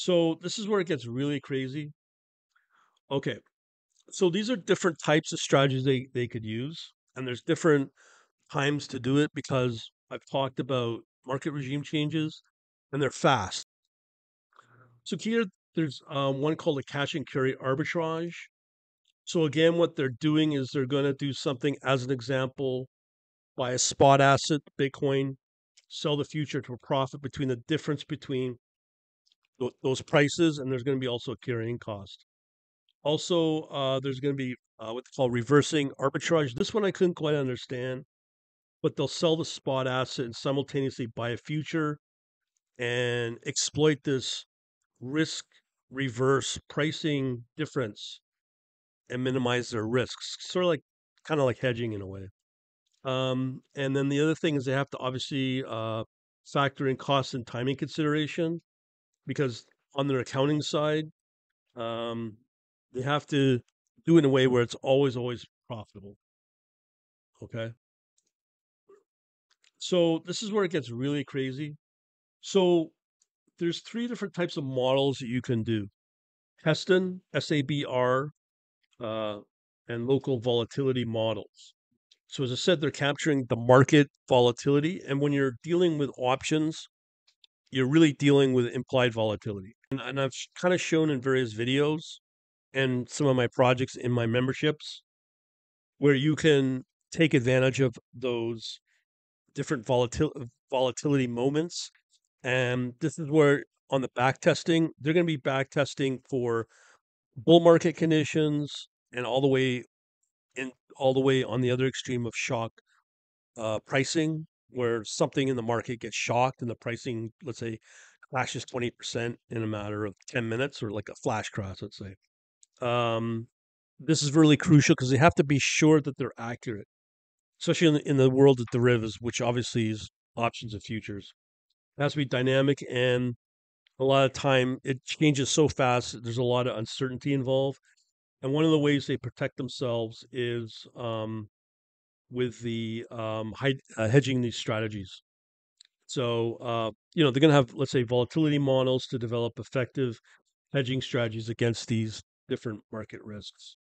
So this is where it gets really crazy. Okay. So these are different types of strategies they, they could use. And there's different times to do it because I've talked about market regime changes and they're fast. So here there's um, one called a cash and carry arbitrage. So again, what they're doing is they're going to do something as an example, buy a spot asset, Bitcoin, sell the future to a profit between the difference between th- those prices, and there's going to be also a carrying cost. Also, uh, there's going to be uh, what's called reversing arbitrage. This one I couldn't quite understand, but they'll sell the spot asset and simultaneously buy a future and exploit this risk reverse pricing difference and minimize their risks. Sort of like kind of like hedging in a way. Um, and then the other thing is they have to obviously uh, factor in cost and timing consideration because on their accounting side, um, they have to do it in a way where it's always, always profitable. Okay. So this is where it gets really crazy. So there's three different types of models that you can do. Heston, SABR, uh, and local volatility models. So as I said, they're capturing the market volatility. And when you're dealing with options, you're really dealing with implied volatility. And, and I've kind of shown in various videos and some of my projects in my memberships where you can take advantage of those different volatil- volatility moments. And this is where on the back testing, they're going to be back testing for bull market conditions and all the way in all the way on the other extreme of shock uh, pricing, where something in the market gets shocked and the pricing, let's say, crashes 20% in a matter of 10 minutes or like a flash crash, let's say. Um, this is really crucial because they have to be sure that they're accurate, especially in the, in the world of derivatives, which obviously is options and futures. It has to be dynamic and a lot of time it changes so fast. There's a lot of uncertainty involved. And one of the ways they protect themselves is um, with the um, uh, hedging these strategies. So, uh, you know, they're going to have, let's say, volatility models to develop effective hedging strategies against these different market risks.